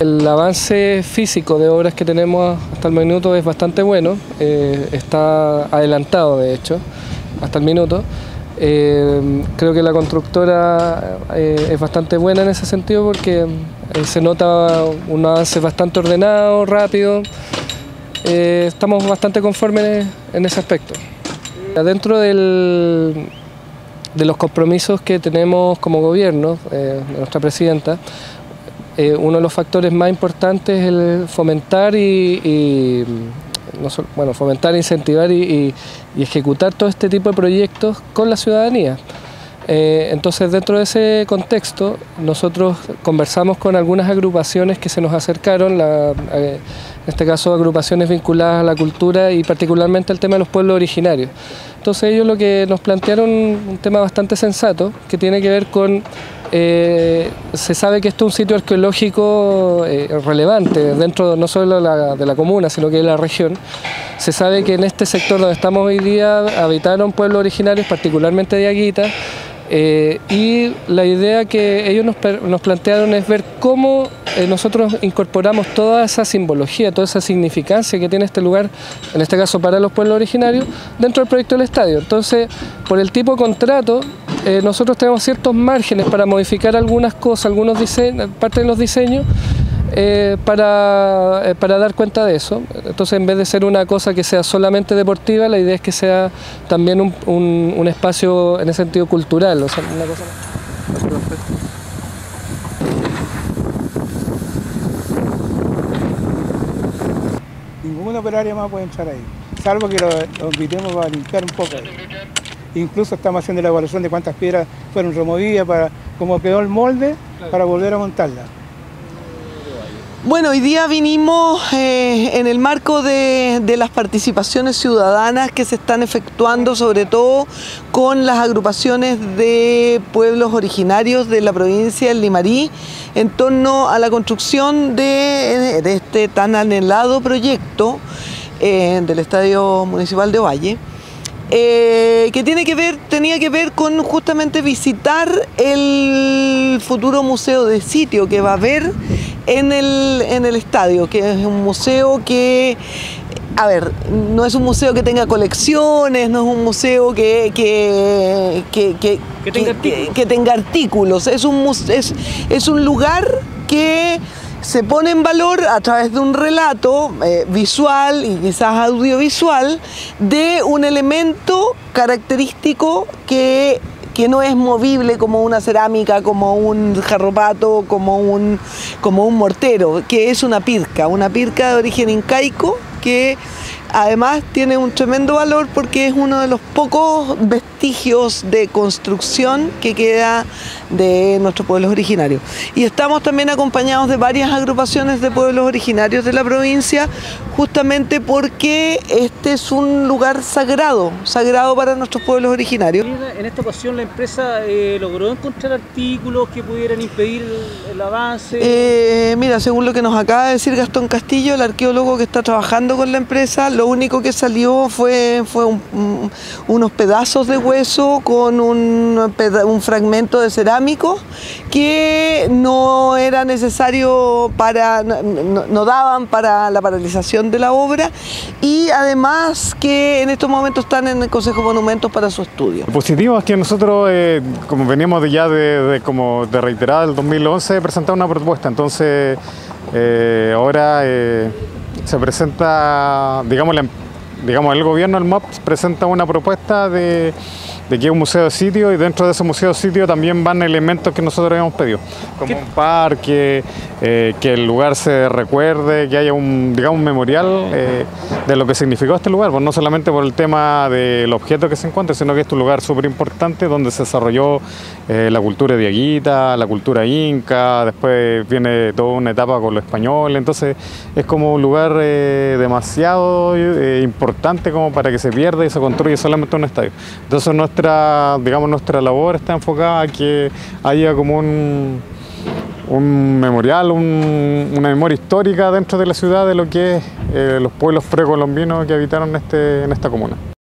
El avance físico de obras que tenemos hasta el minuto es bastante bueno, eh, está adelantado de hecho, hasta el minuto. Eh, creo que la constructora eh, es bastante buena en ese sentido porque se nota un avance bastante ordenado, rápido. estamos bastante conformes en ese aspecto. Dentro del, de los compromisos que tenemos como gobierno, nuestra presidenta, eh, uno de los factores más importantes es el fomentar y, bueno, fomentar, incentivar y, ejecutar todo este tipo de proyectos con la ciudadanía. Eh, entonces, dentro de ese contexto, nosotros conversamos con algunas agrupaciones que se nos acercaron, eh, en este caso agrupaciones vinculadas a la cultura y particularmente al tema de los pueblos originarios. Entonces ellos lo que nos plantearon un tema bastante sensato, que tiene que ver con eh, se sabe que esto es un sitio arqueológico eh, relevante dentro no solo de la, comuna, sino que de la región. Se sabe que en este sector donde estamos hoy día habitaron pueblos originarios, particularmente de Aguita, eh, y la idea que ellos nos, plantearon es ver cómo nosotros incorporamos toda esa simbología, toda esa significancia que tiene este lugar, en este caso para los pueblos originarios, dentro del proyecto del estadio. Entonces, por el tipo de contrato, eh, nosotros tenemos ciertos márgenes para modificar algunas cosas, algunos diseños, parte de los diseños, eh, para, eh, para, dar cuenta de eso. Entonces, en vez de ser una cosa que sea solamente deportiva, la idea es que sea también un, un, espacio en ese sentido cultural. O sea, una cosa Ningún operario más puede entrar ahí, salvo que lo, lo invitemos a limpiar un poco. Incluso estamos haciendo la evaluación de cuántas piedras fueron removidas, para cómo quedó el molde, para volver a montarla. Bueno, hoy día vinimos eh, en el marco de, las participaciones ciudadanas que se están efectuando, sobre todo con las agrupaciones de pueblos originarios de la provincia del Limarí, en torno a la construcción de, este tan anhelado proyecto eh, del Estadio Municipal de Valle. Eh, que tiene que ver, tenía que ver con justamente visitar el futuro museo de sitio que va a haber en el, en el estadio, que es un museo que a ver, no es un museo que tenga colecciones, no es un museo que, que, que, tenga, artículos. Es un, es, es un lugar que se pone en valor a través de un relato eh, visual y quizás audiovisual de un elemento característico que, que, no es movible como una cerámica, como un jarropato, como un, como un mortero, que es una pirca, una pirca de origen incaico que además tiene un tremendo valor porque es uno de los pocos vestigios de construcción que queda de nuestros pueblos originarios. Y estamos también acompañados de varias agrupaciones de pueblos originarios de la provincia, justamente porque este es un lugar sagrado, sagrado para nuestros pueblos originarios. En esta ocasión la empresa eh, logró encontrar artículos que pudieran impedir el, avance. Eh, mira, según lo que nos acaba de decir Gastón Castillo, el arqueólogo que está trabajando con la empresa, lo único que salió fue, fue unos pedazos de hueso con un, un fragmento de cerámica que no era necesario para, no, daban para la paralización de la obra y además que en estos momentos están en el Consejo de Monumentos para su estudio. Lo positivo es que nosotros, eh, como veníamos de ya de, como de reiterar el 2011, presentamos una propuesta, entonces eh, ahora eh, se presenta, digamos, digamos, el gobierno, el MOP, presenta una propuesta de de que es un museo de sitio y dentro de ese museo de sitio también van elementos que nosotros habíamos pedido, como un parque, eh, que el lugar se recuerde, que haya un, digamos, un memorial eh, de lo que significó este lugar, pues no solamente por el tema del objeto que se encuentra, sino que es un lugar súper importante donde se desarrolló eh, la cultura diaguita, la cultura inca, después viene toda una etapa con lo español, entonces es como un lugar demasiado importante como para que se pierda y se construya solamente un estadio. Entonces nuestra, digamos, nuestra labor está enfocada a que haya como un, un memorial, una memoria histórica dentro de la ciudad de lo que es eh, los pueblos precolombinos que habitaron este, en esta comuna.